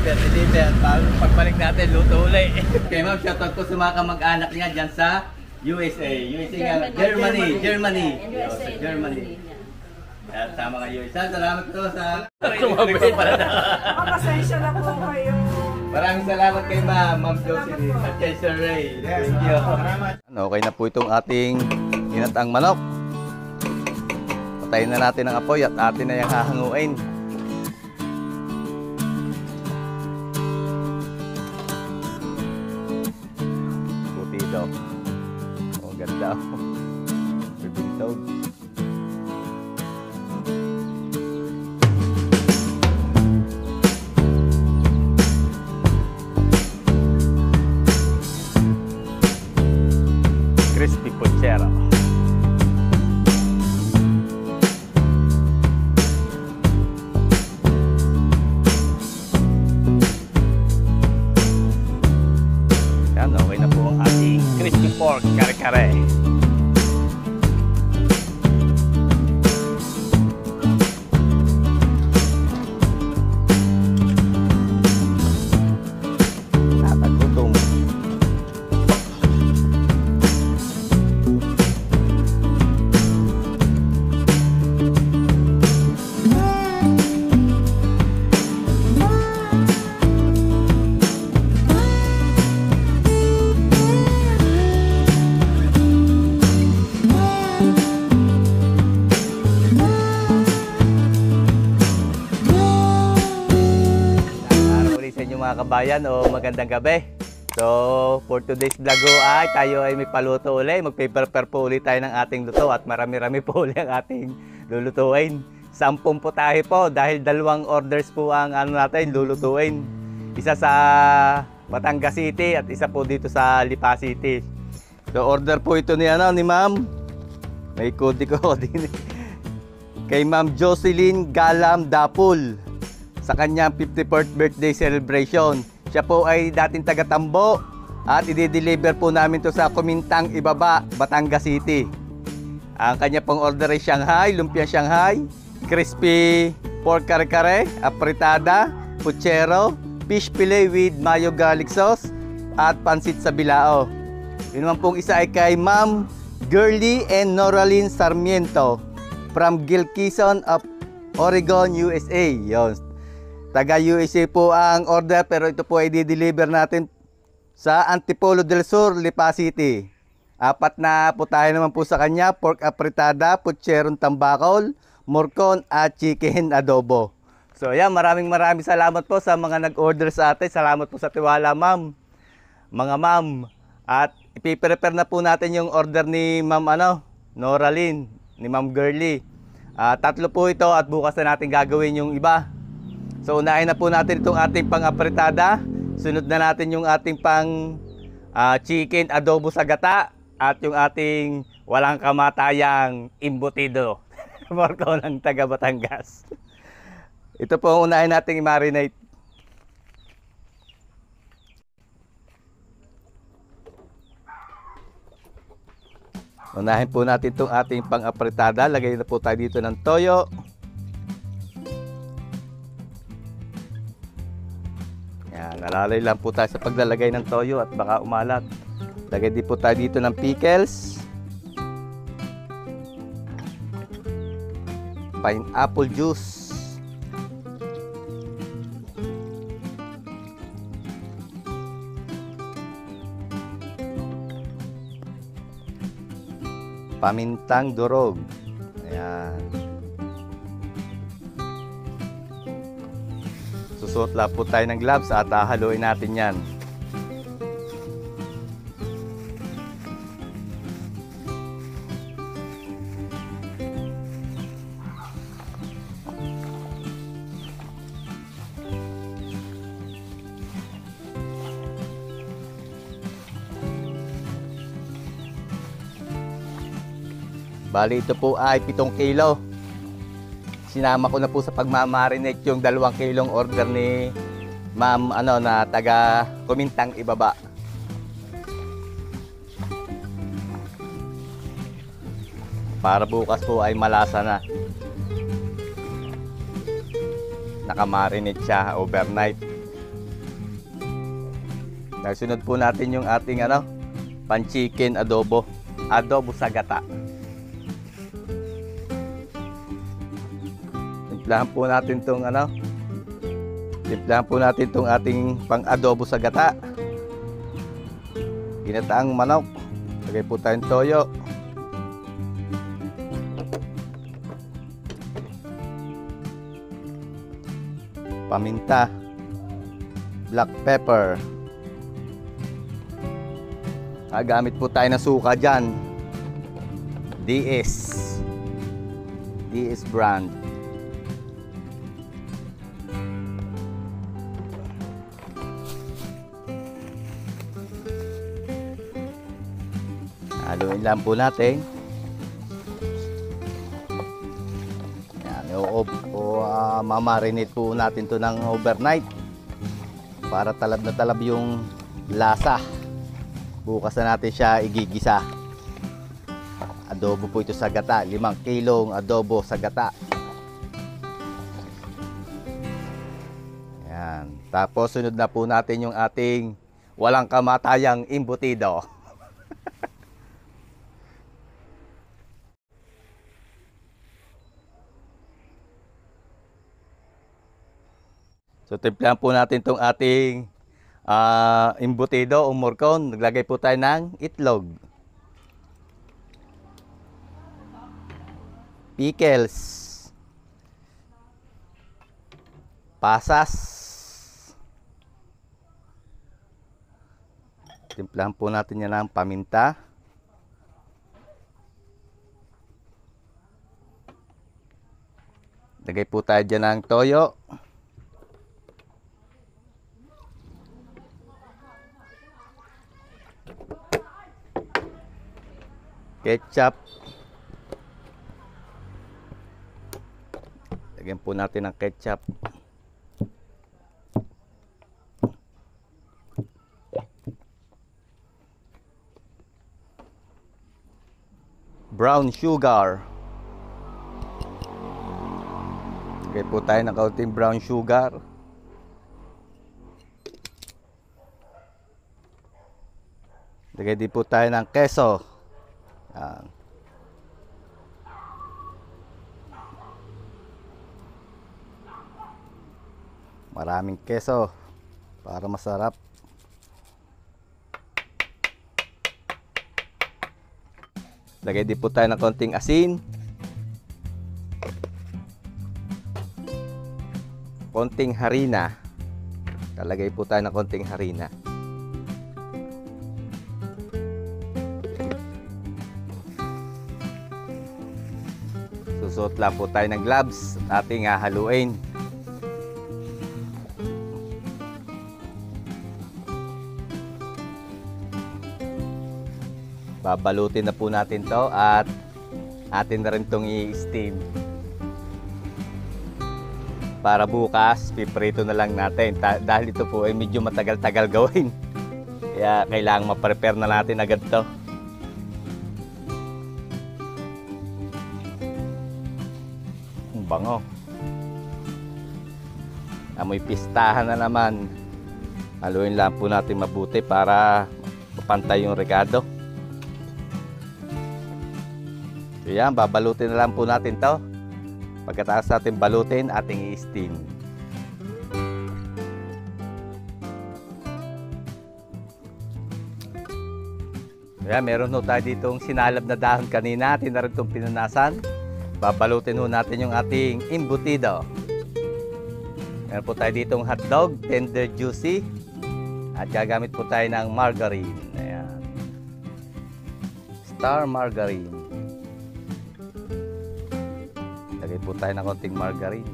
deliver, deliver. Bago pagbalik natin, luto uli. Okay, ma'am, shoutout po sa mga kamag-anak niya dyan sa USA. USA nga, Germany, Germany. Yo, sa Germany. At sa mga USA, salamat po sa... Sumabay para na. Makapasensya na po kayo. Maraming salamat kay ma'am, ma'am Jocelyn at kay Sir Ray. Thank you. Ano, okay na po itong ating ginatang manok. Patayin na natin ang apoy at atin na yung hahanguin. Oh, kabayan o magandang gabi. So, for today's vlog o ay tayo ay may paluto ulit. Magpe-prepare po ulit tayo ng ating luto at marami-rami po ulit ang ating lulutuin. Sampung po tayo po dahil dalawang orders po ang ano natin lulutuin. Isa sa Batangas City at isa po dito sa Lipa City. So, order po ito ni ano ni Ma'am. May kode ko din. Kay Ma'am Jocelyn Galam Dapul sa kanyang 54th birthday celebration. Siya po ay dating taga Tambo at i-deliver po namin to sa Kumintang Ibaba, Batangas City. Ang kanya pong order ay Shanghai, lumpia Shanghai, crispy pork kare-kare, apritada, puchero, fish fillet with mayo garlic sauce, at pansit sa bilao. Yun naman pong isa ay kay Ma'am Girly and Noraline Sarmiento from Gilkison of Oregon, USA. Yun. Taga USA po ang order pero ito po ay di-deliver natin sa Antipolo del Sur, Lipa City. Apat na putahe naman po sa kanya, pork apritada, putcheron tambakol, morcon at chicken adobo. So yan, maraming maraming salamat po sa mga nag-order sa atin. Salamat po sa tiwala, ma'am. Mga ma'am. At ipiprepare na po natin yung order ni ma'am ano, Noraline, ni ma'am Girly. Ah, tatlo po ito at bukas na natin gagawin yung iba. So unahin na po natin itong ating pang-apritada. Sunod na natin yung ating pang ah, chicken adobo sa gata at yung ating walang kamatayang imbutido. Morko ng taga Batangas. Ito po ang unahin nating i-marinate. Unahin po natin itong ating pang-apritada. Lagay na po tayo dito ng toyo. Nalalay lang po tayo sa paglalagay ng toyo at baka umalat. Lagay din po tayo dito ng pickles. Pineapple juice. Pamintang durog. Susuot lang po tayo ng gloves at hahaluin natin yan. Bali ito po ay 7 kilo. Sinama ko na po sa pagmamarinate yung 2 kilong order ni Ma'am ano na taga Kumintang Ibaba. Para bukas po ay malasa na. Nakamarinate siya overnight. Nasunod po natin yung ating ano, pan-chicken adobo. Adobo sa gata. Timplahan po natin tong ano, timplahan po natin tong ating pang-adobo sa gata. Ginataang manok. Lagay po tayong toyo. Paminta. Black pepper. Ah, gamit po tayo ng suka dyan. DS. DS brand. Haluin lang po natin. Yan, o, o ah, mamarinate po natin to ng overnight para talab na talab yung lasa. Bukas na natin siya igigisa. Adobo po ito sa gata. Limang kilong adobo sa gata. Yan. Tapos sunod na po natin yung ating walang kamatayang imbutido. So timplahan po natin itong ating ah, imbutido o morcon. Naglagay po tayo ng itlog. Pickles. Pasas. Timplahan po natin yan ng paminta. Lagay po tayo dyan ng toyo. Ketchup. Lagyan po natin ng ketchup. Brown sugar. Lagyan po tayo ng kaunting brown sugar. Lagay din po tayo ng keso. Yan. Maraming keso para masarap. Lagay din po tayo ng konting asin. Konting harina. Talagay po tayo ng konting harina. Susuot lang po tayo ng gloves at ating hahaluin. Babalutin na po natin to at atin na rin itong i-steam. Para bukas, piprito na lang natin. Ta- dahil ito po ay medyo matagal-tagal gawin. Kaya kailangan ma-prepare na natin agad to. Amoy pistahan na naman. Haluin lang po natin mabuti para mapantay yung regado. So yan, babalutin na lang po natin to. Pagkatapos natin balutin, ating i-steam. Ayan, meron ho tayo ditong sinalab na dahon kanina. Atin na rin itong pinunasan. Babalutin ho natin yung ating imbutido. Meron po tayo ditong hotdog, tender juicy. At gagamit po tayo ng margarine. Ayan. Star margarine. Lagay po tayo ng konting margarine.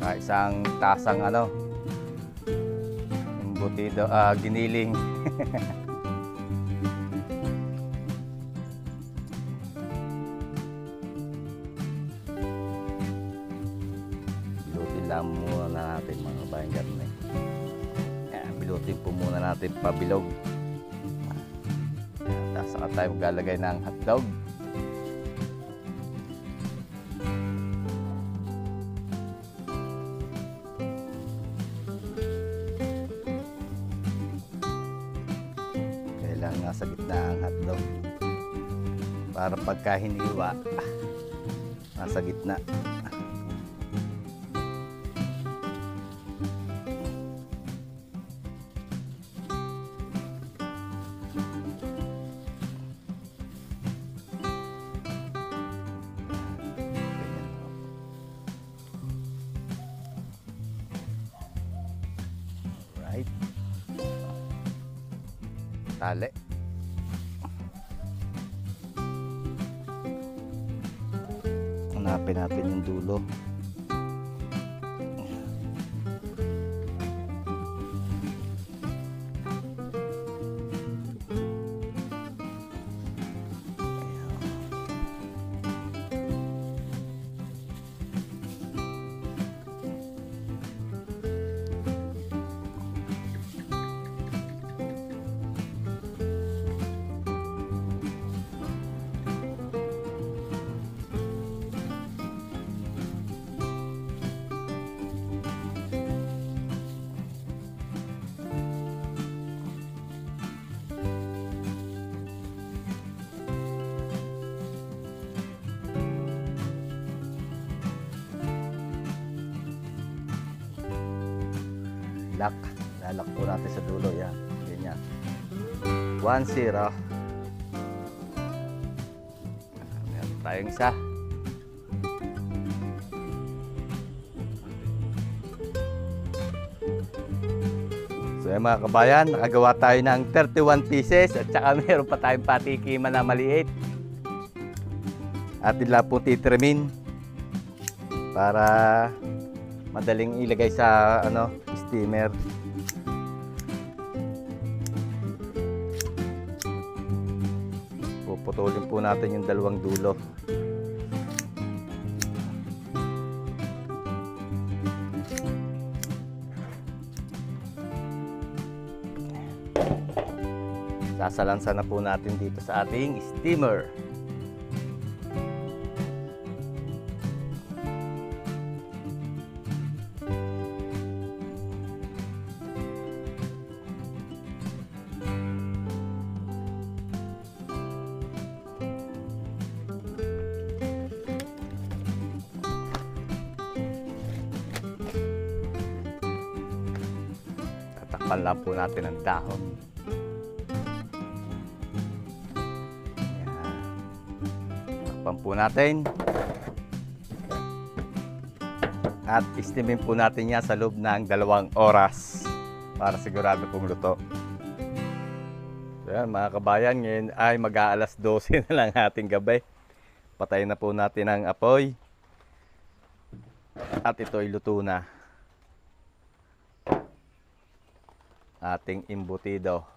Saka isang tasang ano, embutido, ah, giniling. pabilog at saka tayo maglalagay ng hotdog. Kailangan nga sa gitna ang hotdog. Para pagka hiniwa nasa gitna. 1-0. Ah, Meron tayong isa. So yan mga kabayan, nakagawa tayo ng 31 pieces at saka meron pa tayong patikiman na maliit. At nila po titrimin para madaling ilagay sa ano steamer. Puputulin po natin yung dalawang dulo. Sasalansan na po natin dito sa ating steamer. Natin ang dahon. Yan. Takpan po natin. At istimin po natin yan sa loob ng dalawang oras para sigurado pong luto. So yan mga kabayan, ngayon ay mag-aalas 12 na lang ating gabi. Patayin na po natin ang apoy. At ito ay luto na. Ating imbutido.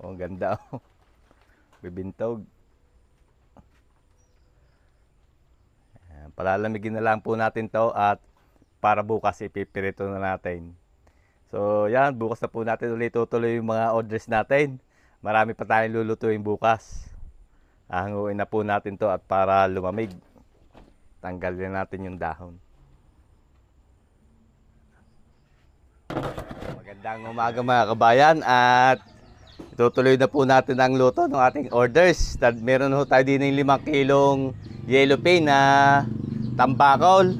Oh, ganda oh. Bibintog. Ayan, Palalamigin na lang po natin to at para bukas ipipirito na natin. So yan, bukas na po natin ulit tutuloy yung mga orders natin. Marami pa tayong lulutuin bukas. Ahanguin na po natin to at para lumamig. Tanggalin natin yung dahon. Magandang umaga mga kabayan at itutuloy na po natin ang luto ng ating orders. Meron ho tayo din ng 5 kilong yellow pain na tambakol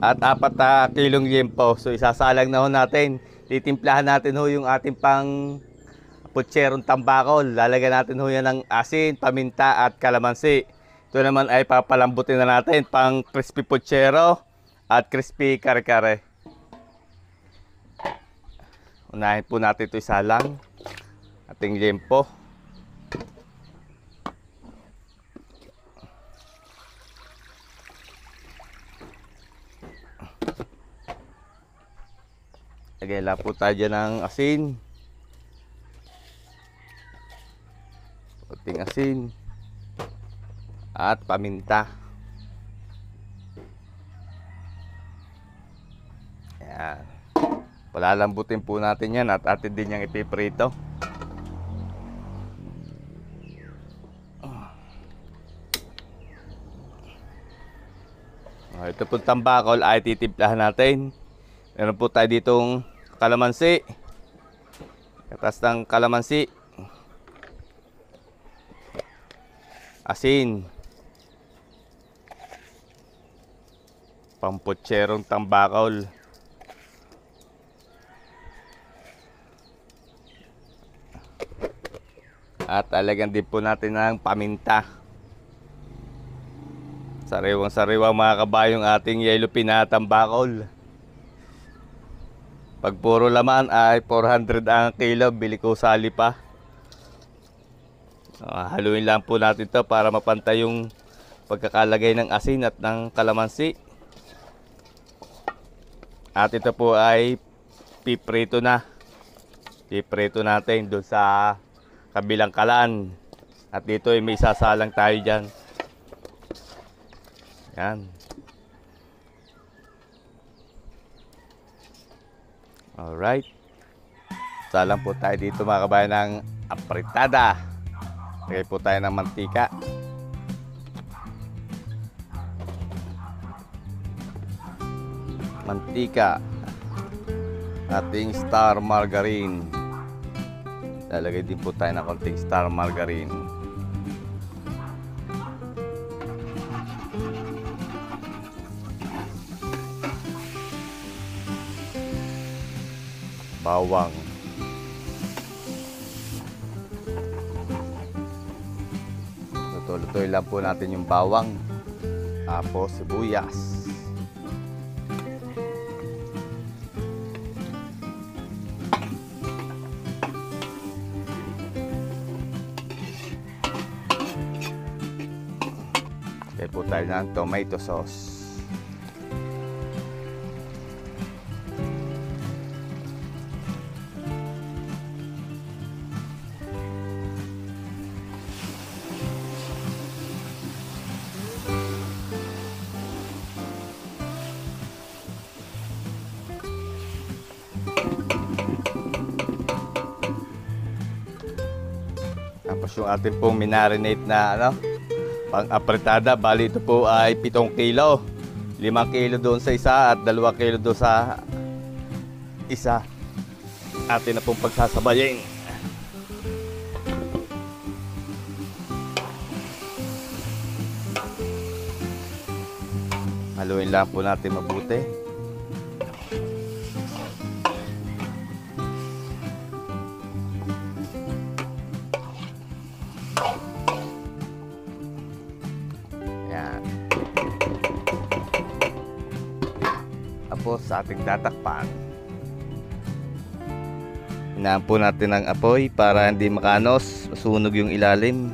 at 4 na kilong yempo. So isasalang na ho natin. Titimplahan natin ho yung ating pang putserong tambakol. Lalagyan natin ho yan ng asin, paminta at kalamansi. Ito naman ay papalambutin na natin pang crispy putsero at crispy kare-kare. Unahin po natin ito isalang. Ating limpo. Lagay lang po tayo ng asin. Puting asin. At paminta. Ayan. Palalambutin po natin yan at atin din yung ipiprito. Ah, Ito po tambakol ay titimplahan natin. Meron po tayo ditong kalamansi. Katas ng kalamansi. asin, pamputserong tambakol, at talagang din po natin ng paminta. Sariwang sariwa mga kabayong ating yellow pinatang bakol. Pag puro laman ay 400 ang kilo, bili ko sali pa. Ah, haluin lang po natin to para mapantay yung pagkakalagay ng asin at ng kalamansi. At ito po ay piprito na. Piprito natin doon sa kabilang kalan. At dito ay may sasalang tayo dyan. Yan. Alright. Salang po tayo dito mga kabayan ng apritada. Lagay po tayo ng mantika. Mantika. Ating star margarine. Lalagay din po tayo ng konting star margarine. bawang. Luto-lutoy lang po natin yung bawang. Tapos sibuyas. Tayo ng tomato sauce. Tapos yung ating pong minarinate na ano, pang apretada, bali ito po ay 7 kilo. 5 kilo doon sa isa at 2 kilo doon sa isa. Atin na pong pagsasabayin. Haluin lang po natin mabuti. Hinaan po natin ang apoy para hindi makanos, masunog yung ilalim.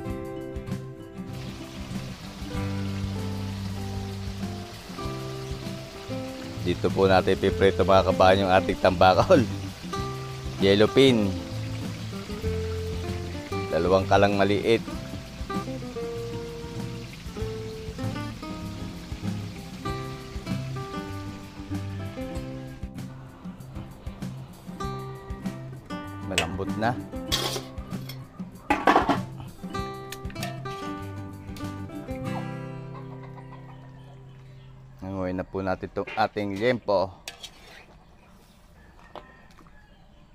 Dito po natin piprito mga kabahan yung ating tambakol. Yellow pin. Dalawang kalang maliit. Ating liempo.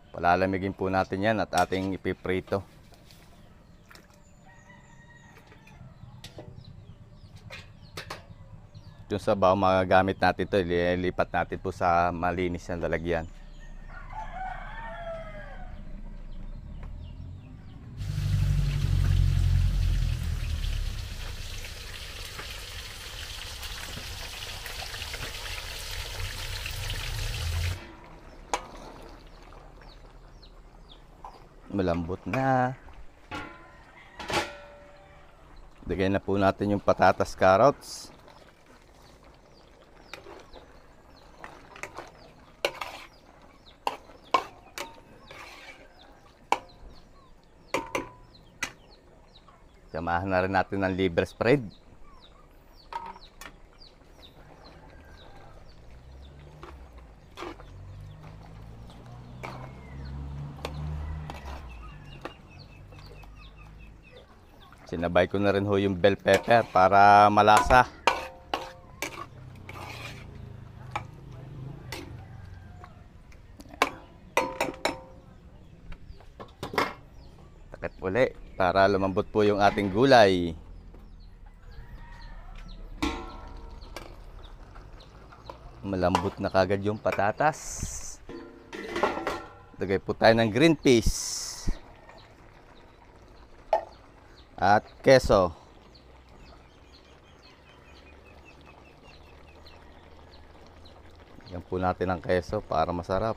Palalamigin po natin yan at ating ipiprito. Yung sabaw, magagamit natin ito. Ilipat natin po sa malinis na lalagyan. Malambot na. Lagay na po natin yung patatas carrots. Samahan na rin natin ng liver spread. Sinabay ko na rin ho yung bell pepper para malasa. Takit uli para lumambot po yung ating gulay. Malambot na kagad yung patatas. Lagay po tayo ng green peas. At keso. Yan po natin ang keso para masarap.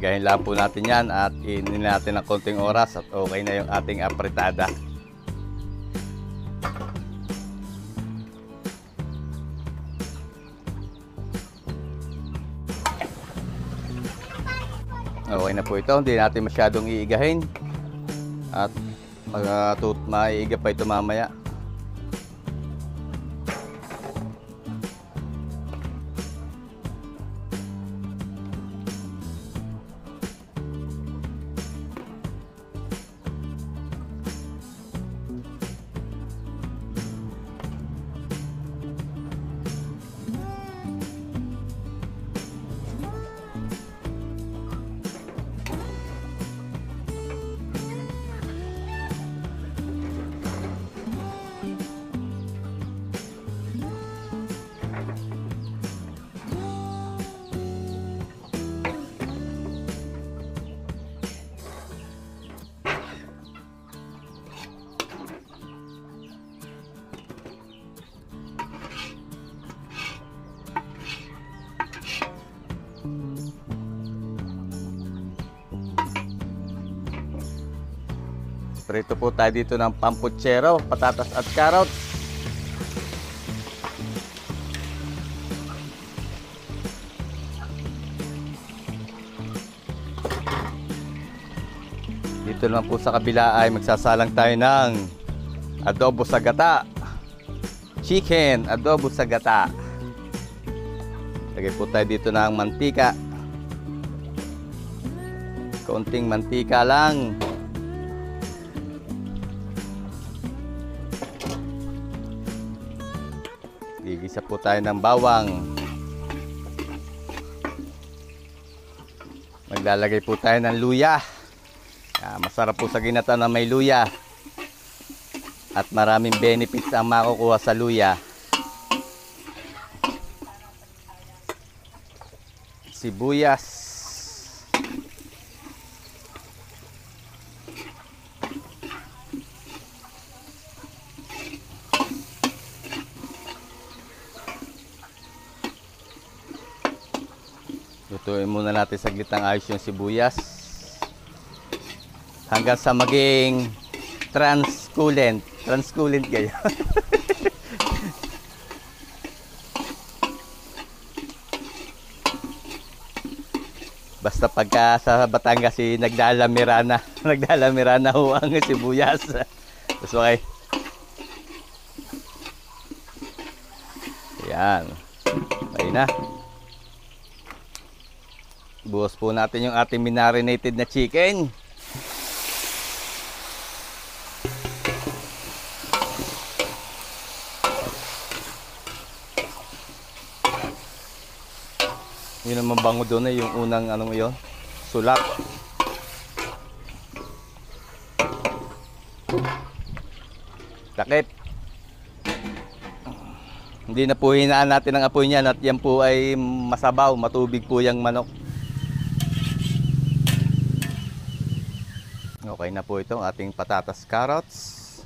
Igay-igayin lang po natin yan at inin natin ng konting oras at okay na yung ating apretada. Okay na po ito, hindi natin masyadong iigahin at magtut maiiga pa ito mamaya. Prito po tayo dito ng pamputsero, patatas at carrots. Dito naman po sa kabila ay magsasalang tayo ng adobo sa gata. Chicken, adobo sa gata. Lagay po tayo dito ng mantika. Konting mantika lang. Tayo ng bawang. Maglalagay po tayo ng luya. Ah, masarap po sa ginata na may luya. At maraming benefits ang makukuha sa luya. Sibuyas. Lutuin muna natin saglit ng ayos yung sibuyas. Hanggang sa maging transculent. Transculent kayo. Basta pagka sa Batangas si nagdalamira na. Nagdalamira na ho ang sibuyas. Tapos okay. Yan. Okay na. Buhos po natin yung ating minarinated na chicken. Yun ang mabango doon eh, yung unang ano mo yun, sulak. Takip. Hindi na po hinaan natin ang apoy niyan at yan po ay masabaw, matubig po yung manok. Okay na po itong ating patatas carrots.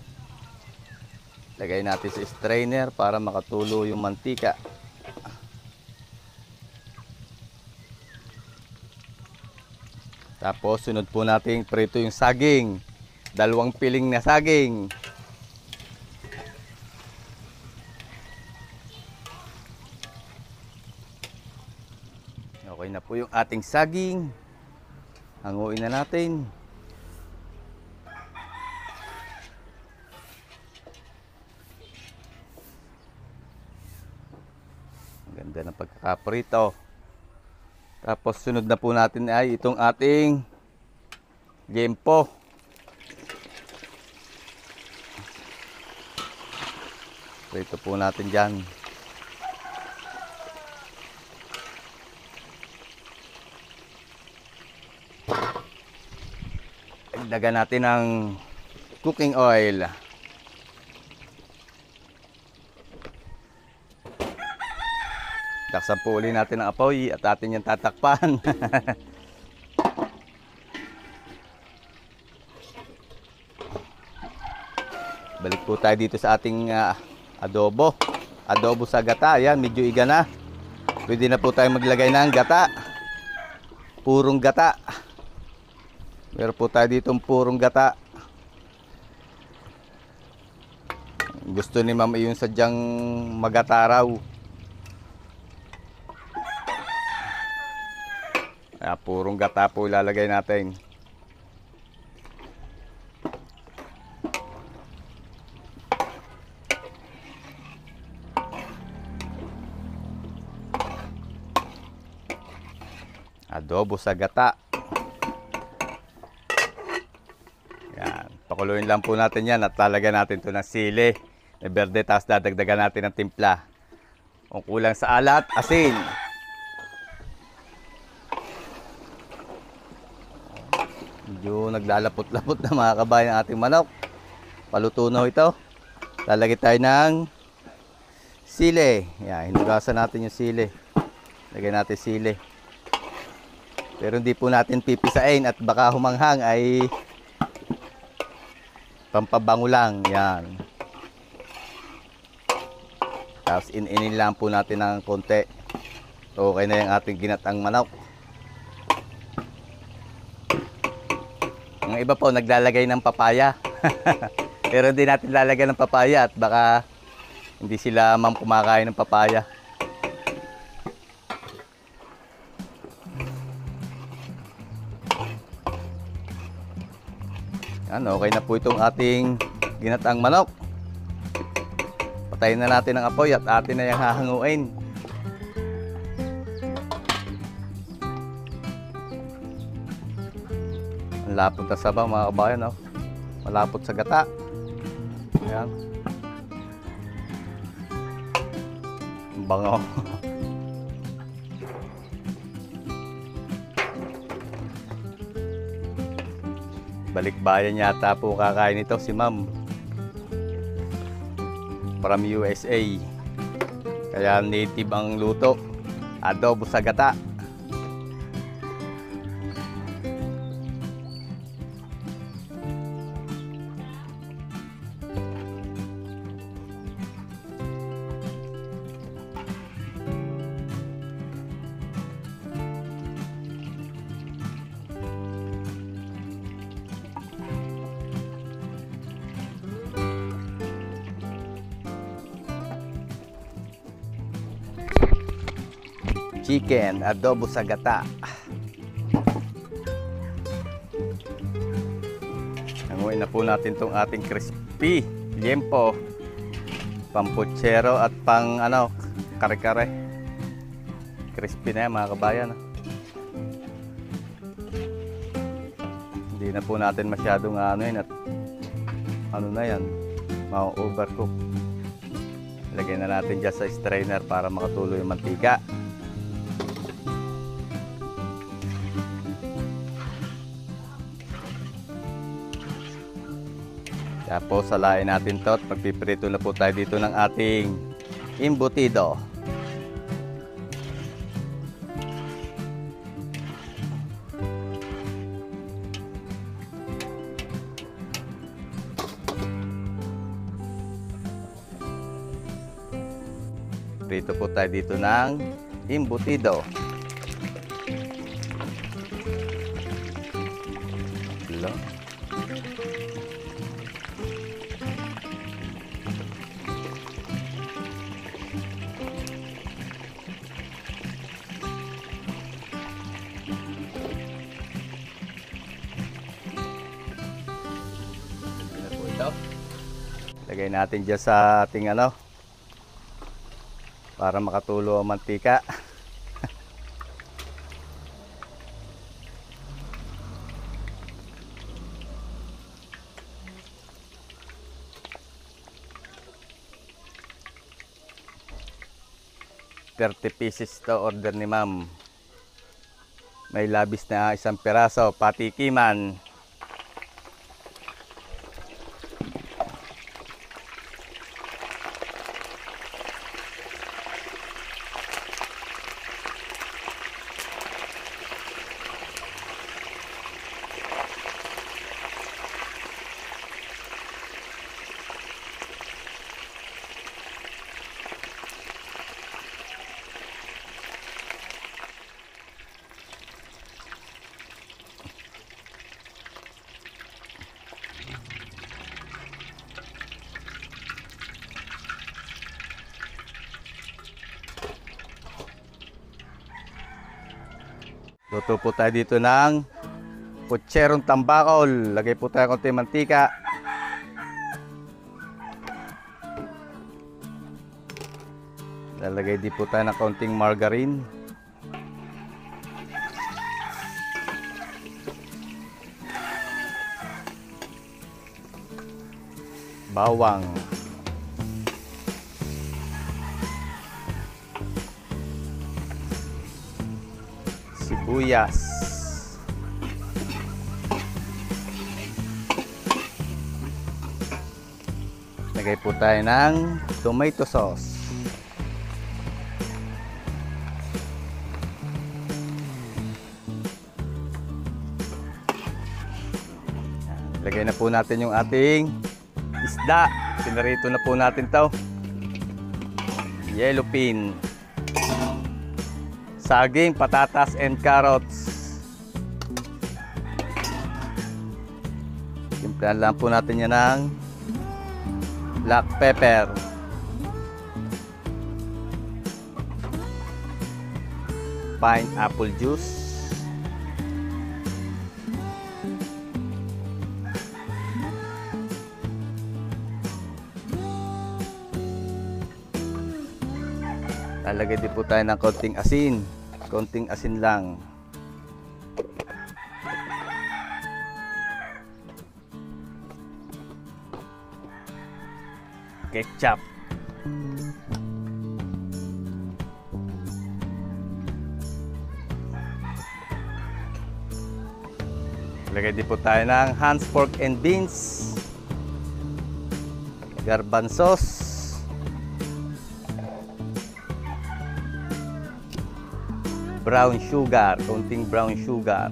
Lagay natin sa strainer para makatulo yung mantika. Tapos sunod po natin prito yung saging. Dalawang piling na saging. Okay na po yung ating saging. Hanguin na natin. Ganda ng pagkakaprito. Tapos sunod na po natin ay itong ating gempo. Prito po natin dyan. Dagdagan natin ng cooking oil. Taksan po uli natin ang apoy at atin yung tatakpan. Balik po tayo dito sa ating ah, adobo. Adobo sa gata. Ayan, medyo iga na. Pwede na po tayo maglagay ng gata. Purong gata. Meron po tayo ditong purong gata. Gusto ni mama yung sadyang magata raw. Purong gata po ilalagay natin. Adobo sa gata. Yan. Pakuluin lang po natin yan at lalagyan natin ito ng sili na berde tapos dadagdagan natin ng timpla. Kung kulang sa alat, asin. Medyo naglalapot-lapot na mga kabayan ang ating manok. Paluto na ito. Lalagay tayo ng sili. Yan, hinugasan natin yung sili. Lagay natin sili. Pero hindi po natin pipisain at baka humanghang ay pampabango lang. Yan. Tapos in-inin lang po natin ng konti. Okay na yung ating ginatang manok. Ang iba po naglalagay ng papaya. Pero hindi natin lalagyan ng papaya at baka hindi sila man kumakain ng papaya. Yan, okay na po itong ating ginataang manok. Patayin na natin ang apoy at atin na yung hahanguin. Ang lapot na sabaw mga kabayan, no? Malapot sa gata. Ayan. Ang bango. Balikbayan yata po kakain ito si ma'am. From USA. Kaya native ang luto. Adobo sa gata. Chicken, adobo sa gata. Hanguin na po natin tong ating crispy liempo. Pampuchero at pang ano, kare-kare. Crispy na yan mga kabayan. ah. Hindi na po natin masyadong ano yun at ano na yan, ma-overcook. Lagyan na natin dyan sa strainer para makatuloy yung mantika. Tapos salain natin to at magpiprito na po tayo dito ng ating imbutido. Prito po tayo dito ng imbutido. Natin dyan sa ating ano. Para makatulo ang mantika. Thirty pieces to order ni ma'am. May labis na isang piraso, patikiman. Luto po tayo dito ng putserong tambakol. Lagay po tayo konti mantika. Lalagay din po tayo ng konting margarine. Bawang. Sibuyas. Lagay po tayo ng tomato sauce. Lagay na po natin yung ating isda. Sinarito na po natin to. Yellow pin saging, patatas, and carrots. Timplahan lang po natin yan ng black pepper. Pineapple juice. Lalagay din po tayo ng konting asin. Konting asin lang. Ketchup. Lagay din po tayo ng Hans Pork and Beans. Garbanzos. Brown sugar, konting brown sugar.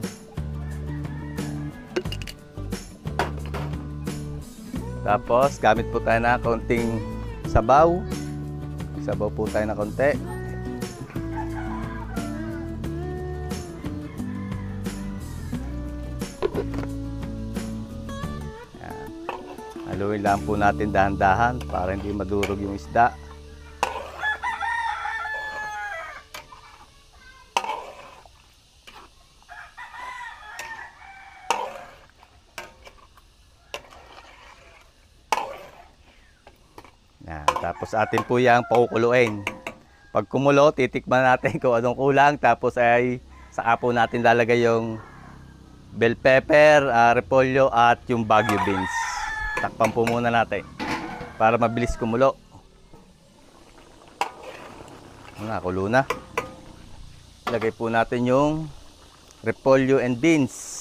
Tapos, gamit po tayo na konting sabaw. Sabaw po tayo na konti. Yan. Haluin lang po natin dahan-dahan para hindi madurog yung isda. Yan. Tapos atin po yung pakukuluin. Pag kumulo, titikman natin kung anong kulang. Tapos ay saka po natin lalagay yung bell pepper, ah, repolyo at yung bagu beans. Takpan po muna natin para mabilis kumulo. Nakulo na. Lagay po natin yung repolyo and beans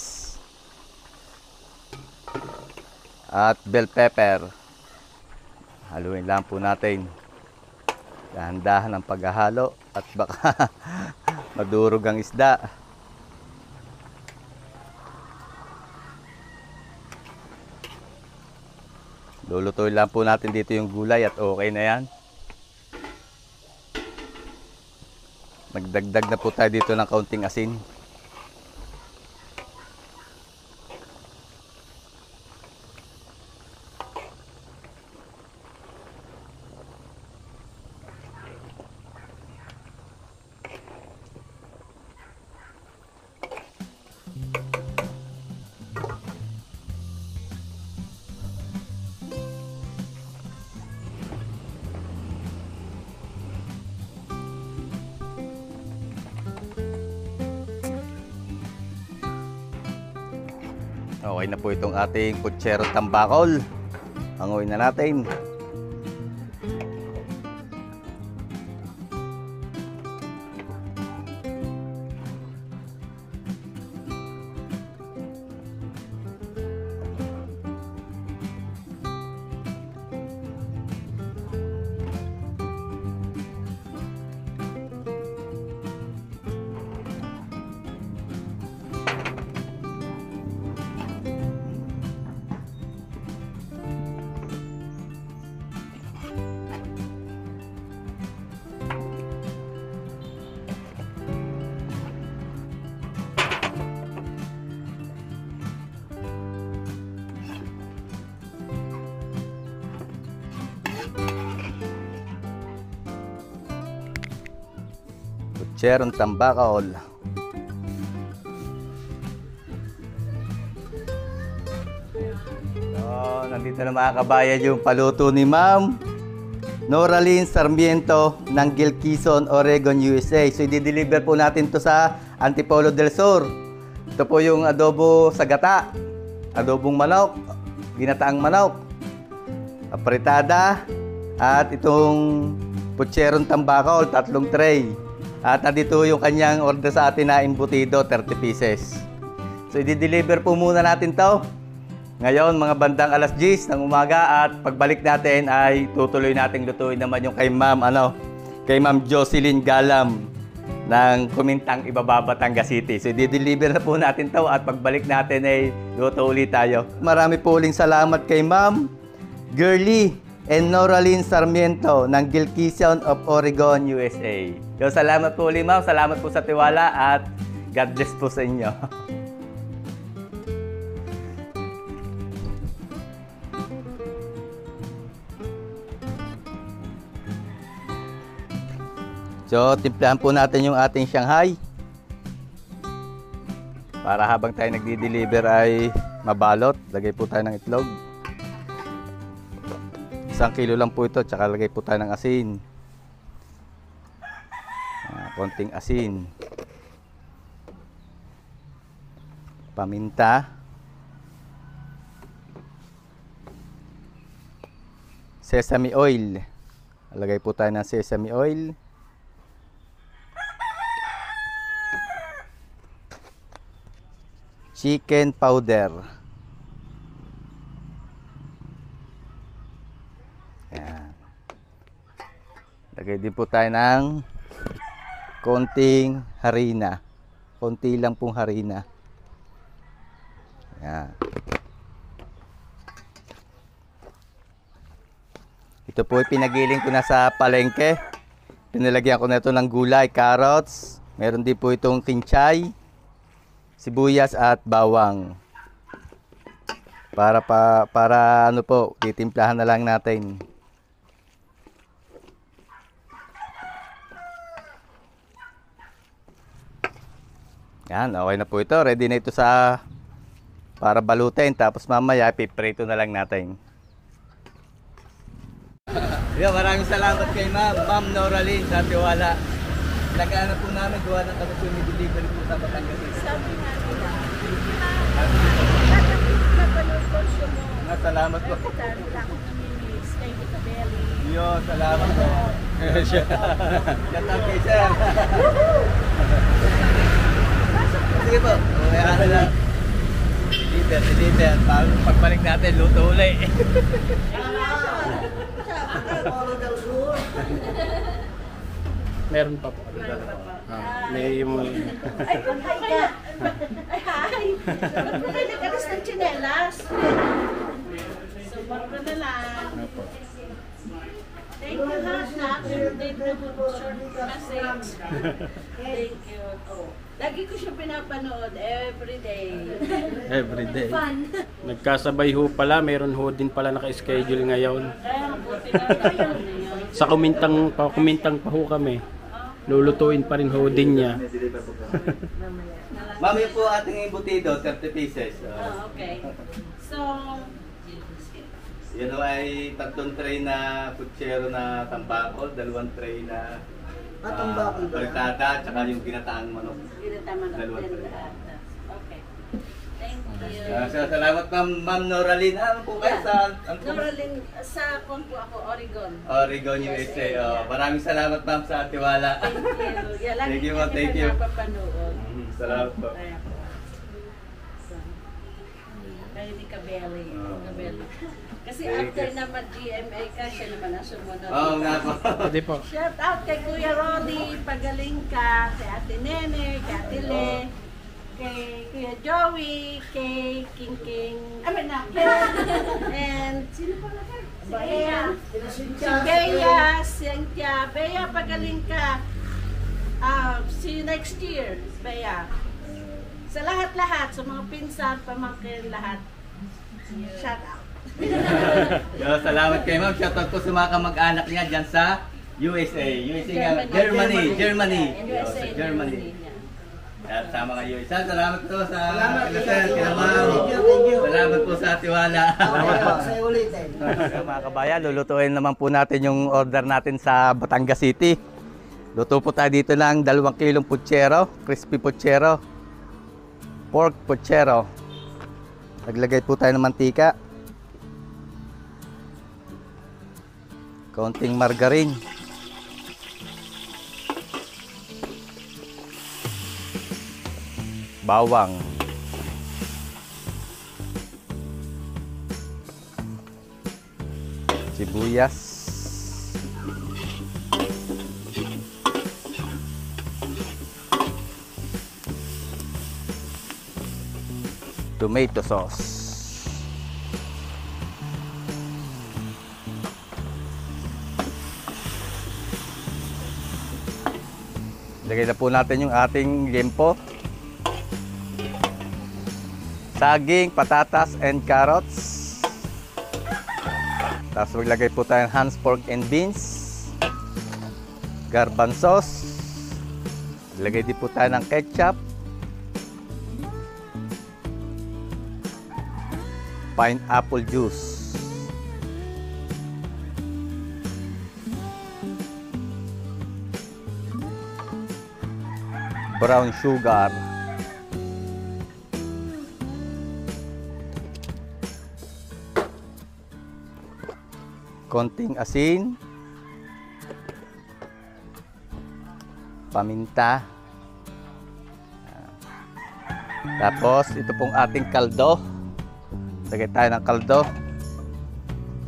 at bell pepper. Haluin lang po natin. Dahan-dahan ang paghahalo at baka madurog ang isda. Lulutuin lang po natin dito yung gulay at okay na yan. Magdagdag na po tayo dito ng kaunting asin. Ating kutsero tambakol. Hanguin na natin. Kutserong tambakol. So, nandito na mga kabayan yung paluto ni Ma'am Noraline Sarmiento ng Gilquizon, Oregon, USA. So, i-deliver po natin to sa Antipolo del Sur. Ito po yung adobo sa gata, adobong manok, ginataang manok, apritada, at itong putserong tambakol, tatlong tray. At nandito yung kanyang order sa atin na embutido, 30 pieces. So, i-deliver po muna natin to. Ngayon, mga bandang alas 10 ng umaga at pagbalik natin ay tutuloy nating lutuin naman yung kay Ma'am, ano, kay Ma'am Jocelyn Galam ng Kumintang Ibaba, Batangas City. So, i-deliver na po natin to at pagbalik natin ay luto ulit tayo. Marami po uling salamat kay Ma'am Girly and Noraline Sarmiento ng Gilquizon of Oregon, USA. So, salamat po ulit, Ma'am. Salamat po sa tiwala at God bless po sa inyo. So, timplahan po natin yung ating Shanghai. Para habang tayo nagdi-deliver ay mabalot. Lagay po tayo ng itlog. Isang kilo lang po ito, tsaka lagay po tayo ng asin. Ah, konting asin. Paminta. Sesame oil. Lagay po tayo ng sesame oil. Chicken powder. Lagay din po tayo ng konting harina. Konti lang pong harina. Yan. Ito po pinagiling ko na sa palengke. Pinalagyan ko na ito ng gulay, carrots. Meron din po itong kinchay, sibuyas at bawang. Para pa para ano po, titimplahan na lang natin. Yan, okay na po ito. Ready na ito sa para balutin. Tapos mamaya, piprito na lang natin. Yeah, maraming salamat kay ma'am, ma'am Noraline sa tiwala. Nag-ano po namin, gawa ng tapos yung delivery po sa Batangas. Sabi nga nila, tatapit na. Ah, salamat po. Yo, salamat po. Shout out kay sir. Sige po. Kaya ano lang. Deliver, deliver. Pag- Pagbalik natin, luto ulit. Meron pa po. Ah, may yung... Ay, hi ka. Ay, hi. Kayo nag-alas ng tsinelas? Support ko na lang. Opo. Thank you ha, sa update na po short message. Thank you. Lagi ko siya pinapanood every day. Every day. Fun. Nagkasabay ho pala, meron ho din pala naka-schedule ngayon. Kaya buti na tayo ngayon. Sa kumintang pa, kumintang pa ho kami. Lulutuin pa rin ho din niya. Yun po ating embutido, 30 pieces. Ah, okay. So, Yan ay tatlong tray na kutsero na tambakol, dalawang tray na Ah, tambakol ba? balitada, tsaka yung ginataang manok. ginatama na Dalawa din pa rin. lahat. Okay. Thank you. Ah, so, salamat ma'am, ma'am Noralyn. Ano po kayo sa ano po? Noralyn, sa kung po ako, Oregon. Oregon, USA. Oh, maraming salamat ma'am sa tiwala. Thank you. Yeah, Thank you, ma'am. Thank you. napapanood. Mhm, Salamat po. Kaya ni Kabeli. Oo. Kabeli. Kasi Thank after you. naman GMA ka, siya naman ang sumunod. Oo nga po. Pwede po. Shout out kay Kuya Roddy, pagaling ka, kay Ate Nene, kay Ate Le, kay Kuya Joey, kay King King, I mean na, and sino pa na Si Bea, si Bea, Cynthia, Bea, pagaling ka. Ah, see you next year, Bea. Sa lahat-lahat, sa mga pinsan, pamangkin, lahat. Shout out. Yo, salamat kay ma'am. Shoutout po sa mga kamag-anak niya dyan sa USA. USA nga. Germany. Germany. Germany. Yo, USA, sa Germany. yeah. At sa mga USA. Salamat po sa kila sir, kila ma'am. Salamat po sa tiwala. Okay po, sa ulitin. So, mga kabayan, lulutuin naman po natin yung order natin sa Batangas City. Luto po tayo dito ng dalawang kilong putsero, crispy putsero, pork putsero. Naglagay po tayo ng mantika. Kaunting margarine. Bawang. sibuyas, tomato sauce. Lagay na po natin yung ating limpo. Saging, patatas, and carrots. Tapos maglagay po tayo ng Hans pork and beans. Garbanzos. Lagay din po tayo ng ketchup. Pineapple juice. Brown sugar. konting asin, paminta, tapos ito pong ating kaldo. Lagay tayo ng kaldo.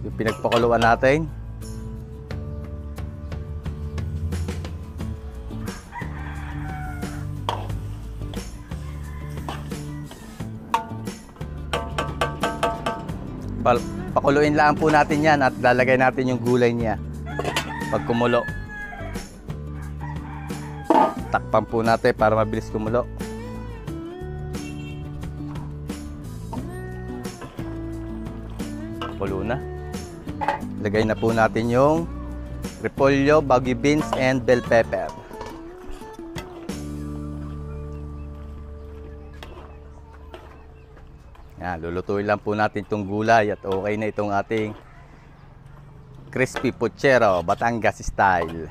Yung pinagpakuluan natin. Pakuluin lang po natin yan at lalagay natin yung gulay niya pag kumulo. Takpan po natin para mabilis kumulo. Kulo na. Lagay na po natin yung repolyo, baggy beans, and bell pepper. Yan, lulutuin lang po natin itong gulay at okay na itong ating crispy puchero, Batangas style.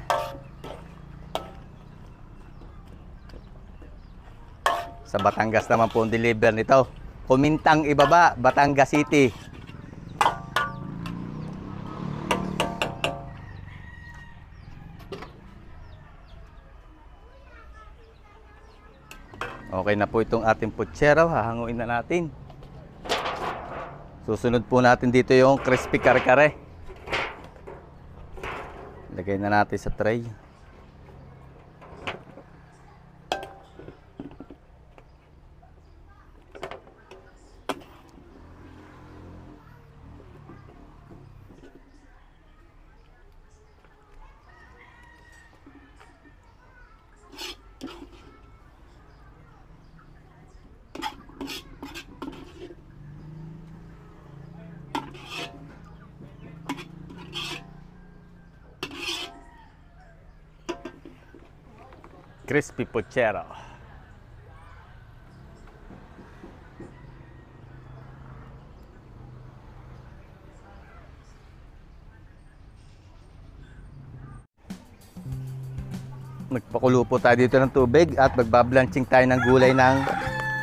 Sa Batangas naman po ang deliver nito. Kumintang ibaba, Batangas City. Okay na po itong ating puchero. Hahanguin na natin. Susunod po natin dito yung crispy kare-kare. Lagay na natin sa tray. Crispy puchero. Magpakulo po tayo dito ng tubig at magbablanching tayo ng gulay ng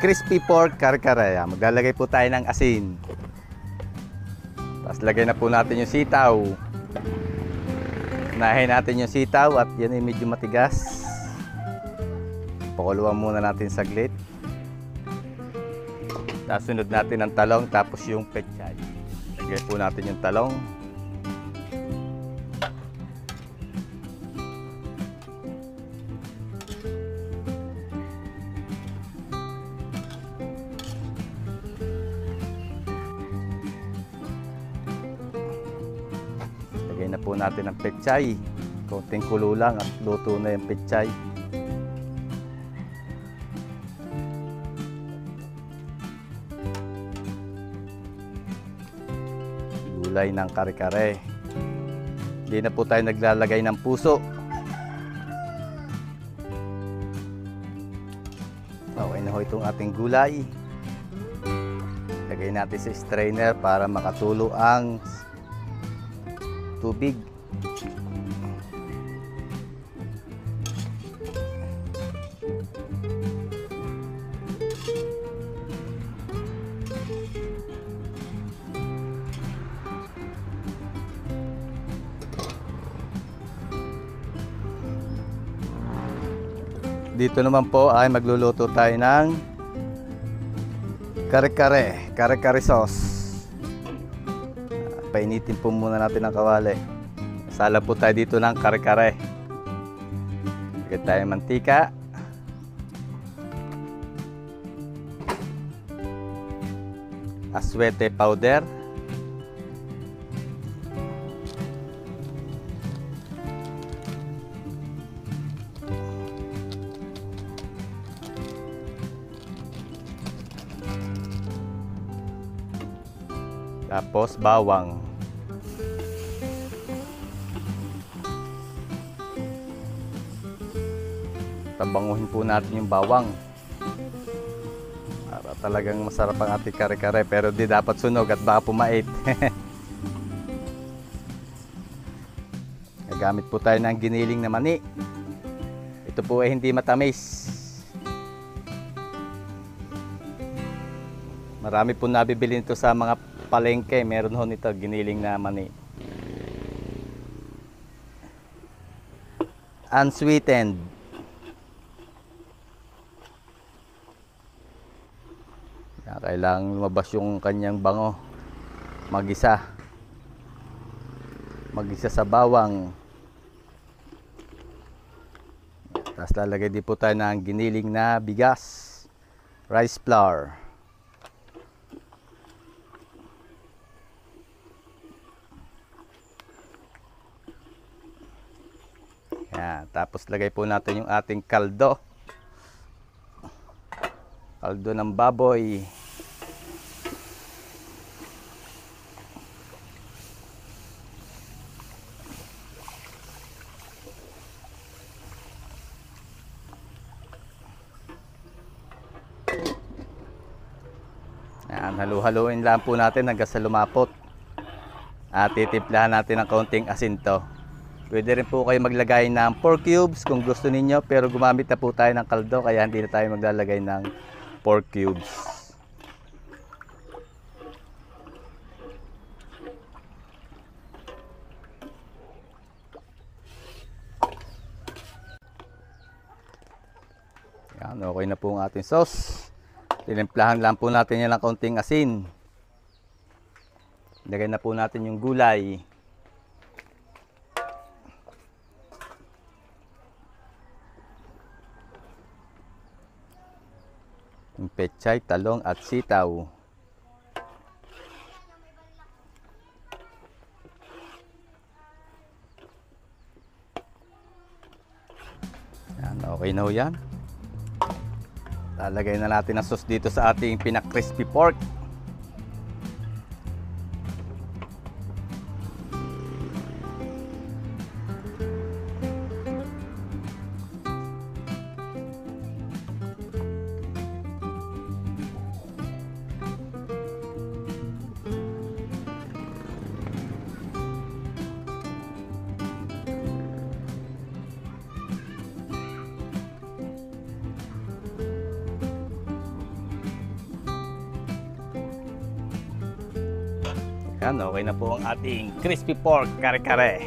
crispy pork kare-kare. Ayan, Maglalagay po tayo ng asin. Tapos lagay na po natin yung sitaw. Unahin natin yung sitaw at yan ay medyo matigas. Pakuluan muna natin saglit. Tapos sunod natin ang talong tapos yung pechay. Lagay po natin yung talong. Lagay na po natin ang pechay. Konting kulo lang at luto na yung pechay. Gulay ng kare-kare. Hindi na po tayo naglalagay ng puso. Okay na ho itong ating gulay. Lagay natin sa strainer para makatulo ang tubig. Dito naman po ay magluluto tayo ng kare-kare, kare-kare sauce. Painitin po muna natin ang kawali. Sala po tayo dito ng kare-kare. Lagyan tayo mantika. Aswete powder. Tapos bawang. Tabanguhin po natin yung bawang. Para talagang masarap ang ating kare-kare pero di dapat sunog at baka pumait. Gagamit po tayo ng giniling na mani. Ito po ay hindi matamis. Marami po nabibili nito sa mga palengke. Meron ho nito, giniling na mani. Unsweetened. Kailangan lumabas yung kanyang bango. Magisa. Magisa sa bawang. Tapos lalagay din po tayo ng giniling na bigas. Rice flour. Yan. Tapos lagay po natin yung ating kaldo. Kaldo ng baboy. Yan, halu-haluin lang po natin hanggang sa lumapot. At titimplahan natin ng kaunting asin to. Pwede rin po kayo maglagay ng 4 cubes kung gusto ninyo pero gumamit na po tayo ng kaldo kaya hindi na tayo maglalagay ng 4 cubes. Yan, okay na po ang ating sauce. Tinimplahan lang po natin yan ng kaunting asin. Lagay na po natin yung gulay. Yung pechay, talong at sitaw. Yan, okay na ho yan. Lalagay na natin ang sauce dito sa ating pinak-crispy pork. Ating crispy pork kare-kare.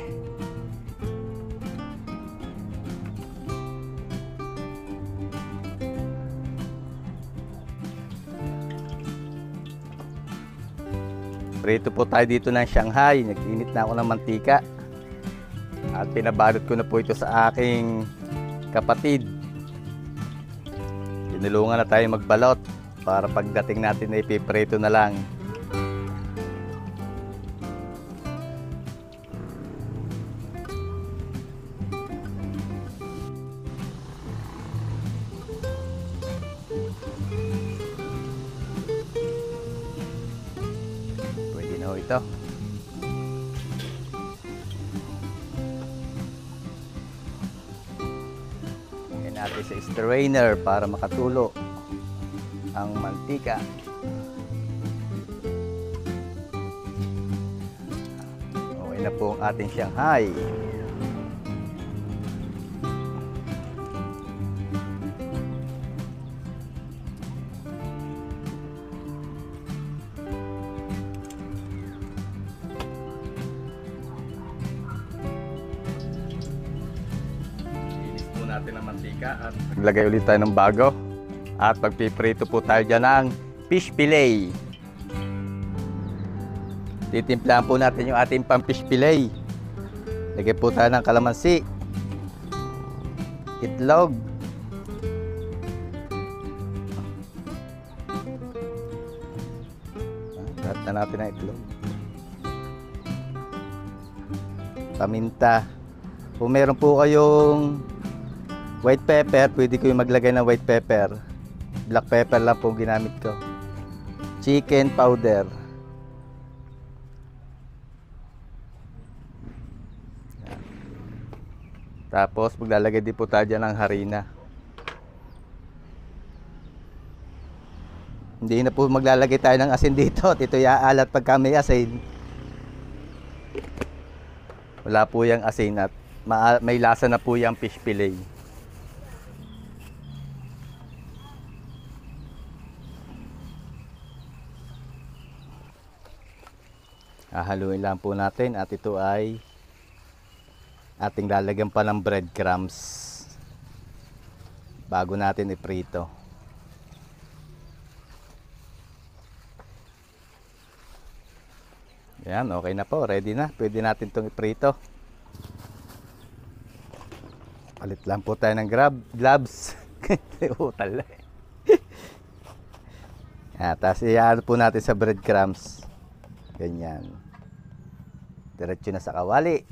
Prito po tayo dito ng Shanghai. Nag-init na ako ng mantika. At pinabalot ko na po ito sa aking kapatid. Tinulungan na tayo magbalot para pagdating natin na ipiprito na lang. Strainer para makatulo ang mantika. Okay na po ang ating Shanghai. Maglagay ulit tayo ng bago. At magpiprito po tayo dyan ng fish fillet. Titimplahan po natin yung ating pang fish fillet. Lagay po tayo ng kalamansi. Itlog. Lahat na natin ang itlog. Paminta. Kung meron po kayong white pepper, pwede ko yung maglagay ng white pepper. Black pepper lang po ginamit ko. Chicken powder. Tapos maglalagay din po tayo ng harina. Hindi na po maglalagay tayo ng asin dito at ito iaalat pagka may asin. Wala po yung asin at ma- may lasa na po yung fish fillet. Hahaluin lang po natin at ito ay ating lalagyan pa ng breadcrumbs bago natin iprito. Yan, okay na po. Ready na. Pwede natin itong iprito. Palit lang po tayo ng grab, gloves. Utal na eh. Tapos iyan po natin sa breadcrumbs. Ganyan. Diretso na sa kawali.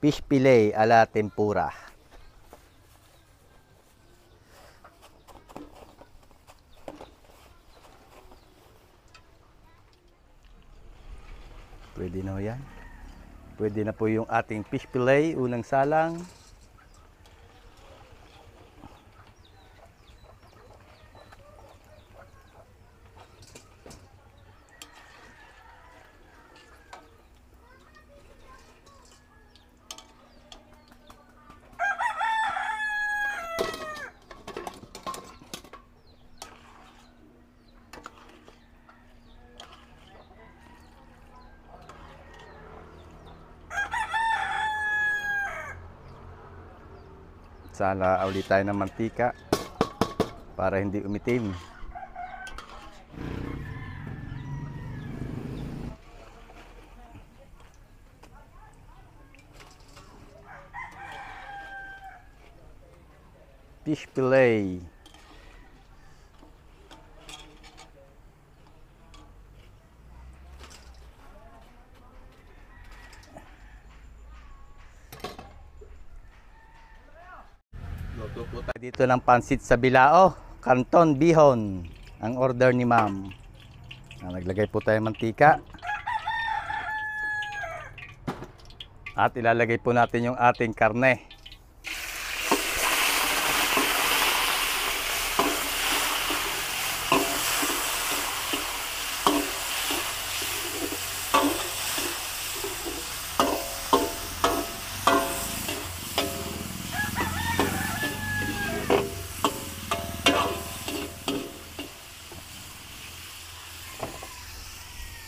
Fish fillet ala tempura. Pwede na yan. Pwede na po yung ating fish fillet, unang salang. Sana ulit tayo ng mantika para hindi umitim. Fish fillet. Luto po tayo dito ng pansit sa Bilao, Canton Bihon. Ang order ni ma'am. Ah, Naglagay po tayo mantika. At ilalagay po natin yung ating karne.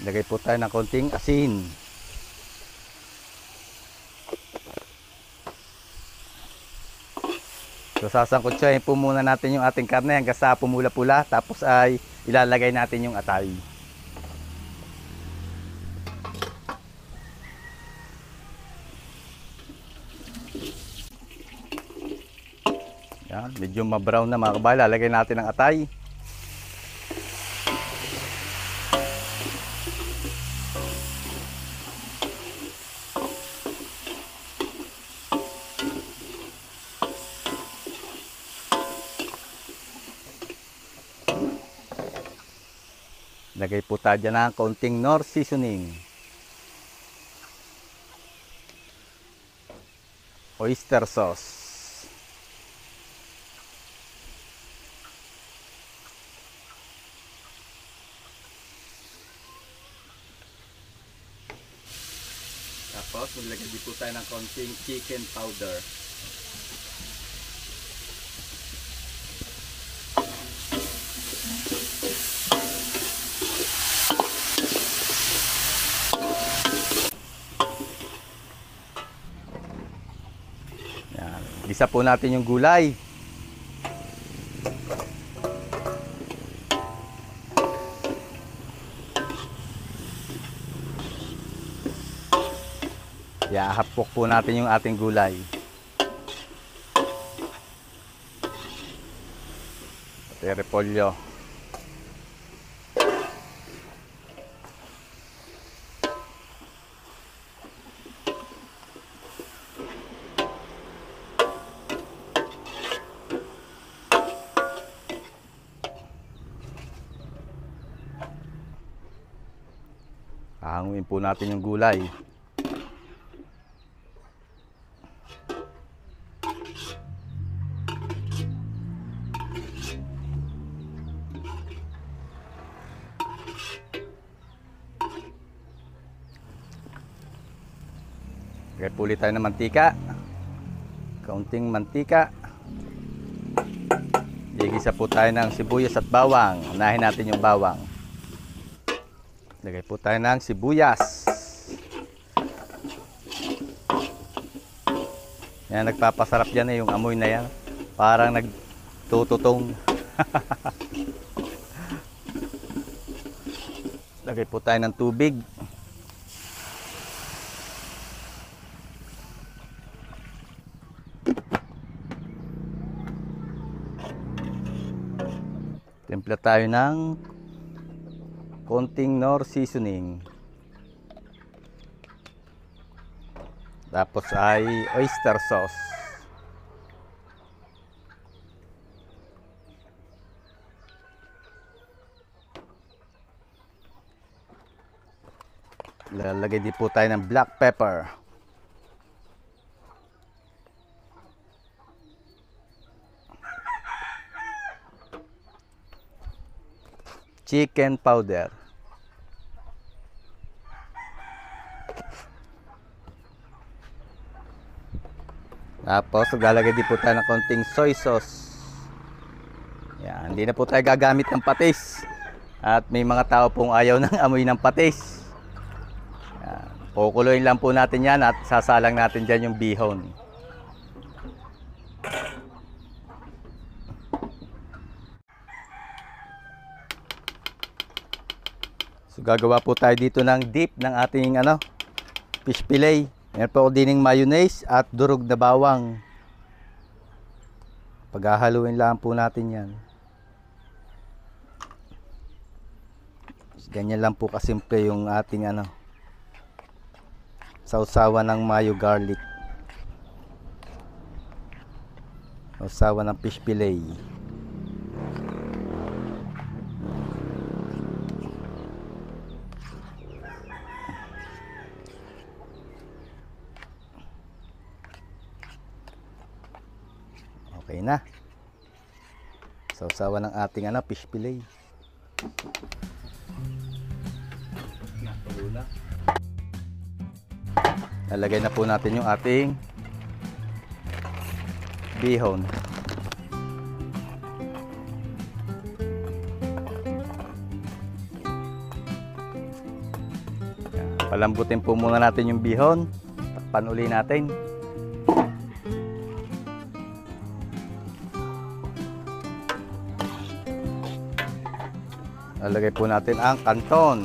Lagay po tayo ng konting asin. So sasangkutsahin po muna natin yung ating karne hanggang sa pumula-pula tapos ay ilalagay natin yung atay. Yan, medyo ma-brown na mga kabala. Lalagay natin ang atay. Dyan ng konting nor seasoning. Oyster sauce. Tapos, maglagay din po tayo ng konting chicken powder. Gisa po natin yung gulay. Iahapok po natin yung ating gulay. Repolyo. Natin yung gulay. Lagay tayo ng mantika. Kaunting mantika. Igisa po tayo ng sibuyas at bawang. Unahin natin yung bawang. Lagay po tayo ng sibuyas. Yan, nagpapasarap yan eh, yung amoy na yan. Parang nagtututong. Lagay po tayo ng tubig. Timpla tayo ng konting nor seasoning. Tapos ay oyster sauce. Lalagay din po tayo ng black pepper. Chicken powder. Tapos, maglalagay din po tayo ng konting soy sauce. Yan, hindi na po tayo gagamit ng patis. At may mga tao pong ayaw ng amoy ng patis. Yan, kukuloyin lang po natin yan at sasalang natin dyan yung bihon. So, gagawa po tayo dito ng dip ng ating ano, fish fillet. Meron po ako dining mayonnaise at durog na bawang. Paghahaluin lang po natin yan. Ganyan lang po kasimple yung ating ano, sausawa ng mayo garlic. Sausawa ng fish fillet. Okay na. Sausawa ng ating ano, fish fillet. Lalagay na po natin yung ating bihon. Palambutin po muna natin yung bihon. Takpan uli natin. Lalagay po natin ang kanton.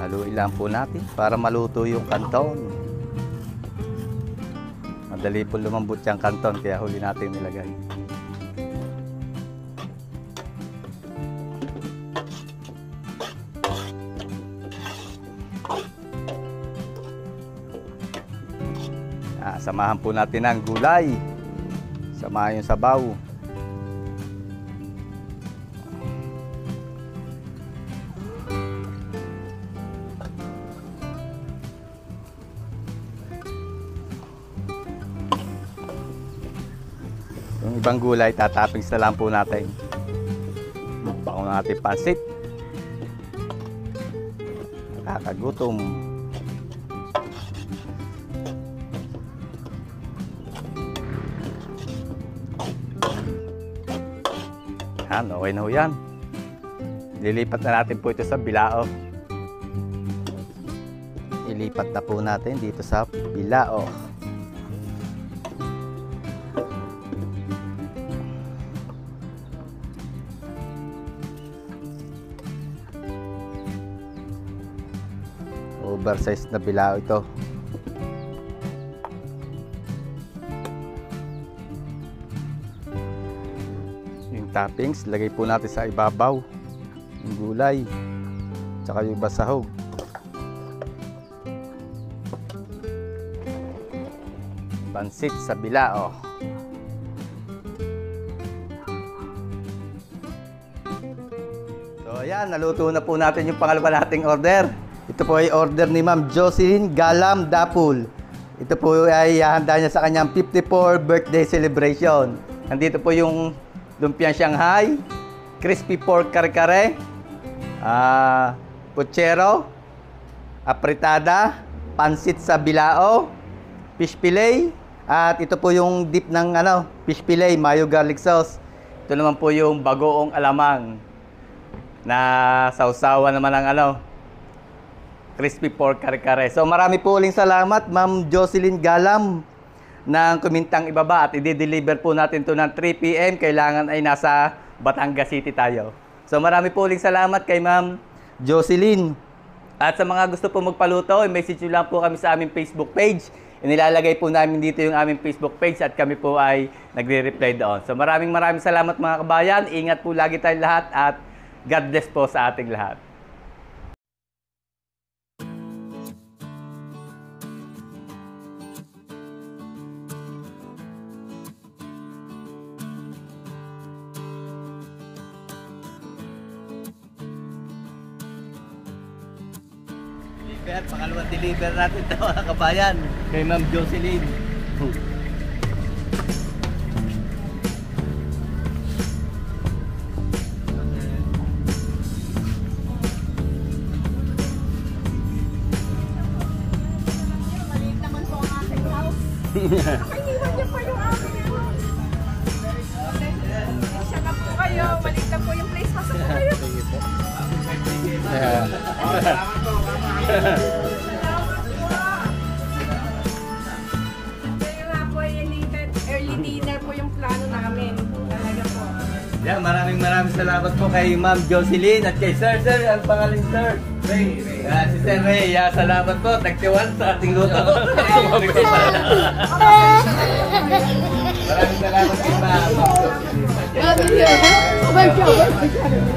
Haluin lang po natin para maluto yung kanton. Madali po lumambot yung kanton kaya huli natin nilagay. Samahan po natin ang gulay. Samahan yung sabaw. Yung ibang gulay, tatappings na lang po natin. Bako natin pansit. Nakakagutom. Yan, okay na ho yan. Lilipat na natin po ito sa bilao. Ilipat na po natin dito sa bilao. Oversized na bilao ito. Toppings, lagay po natin sa ibabaw. Yung gulay. Tsaka yung basahog. Pansit sa bilao. So ayan, naluto na po natin yung pangalawa nating order. Ito po ay order ni Ma'am Jocelyn Galam Dapul. Ito po ay handa niya sa kanyang 54 birthday celebration. Nandito po yung lumpiang Shanghai, crispy pork kare-kare, ah, puchero, apritada, pansit sa bilao, fish fillet, at ito po yung dip ng ano, fish fillet, mayo garlic sauce. Ito naman po yung bagoong alamang na sausawa naman ng ano, crispy pork kare-kare. So marami po uling salamat Ma'am Jocelyn Galam ng Kumintang Ibaba at i-deliver po natin to ng 3 p.m. Kailangan ay nasa Batangas City tayo. So marami po uling salamat kay Ma'am Jocelyn. At sa mga gusto po magpaluto, message nyo lang po kami sa aming Facebook page. Inilalagay po namin dito yung aming Facebook page at kami po ay nagre-reply doon. So maraming maraming salamat mga kabayan. Ingat po lagi tayong lahat at God bless po sa ating lahat. Deliver, pangalawang deliver natin ito mga kabayan. Kay Ma'am Jocelyn. Maliit early- early dinner po yung plano namin. Talaga po. Yan, maraming maraming salamat po kay Ma'am Jocelyn at kay Sir. Sir, ang pangalan Sir? Ray. Yan, si Sir Ray. Yan, salamat po. Tagtiwan sa ating luto. maraming salamat kay Ma'am. Ma'am Jocelyn.